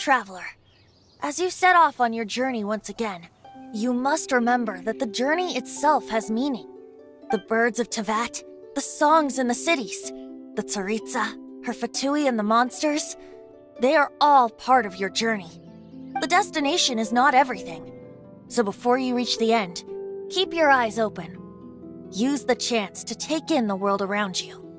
Traveler, as you set off on your journey once again, you must remember that the journey itself has meaning. The birds of Teyvat, the songs in the cities, the Tsaritsa, her Fatui and the monsters, they are all part of your journey. The destination is not everything. So before you reach the end, keep your eyes open. Use the chance to take in the world around you.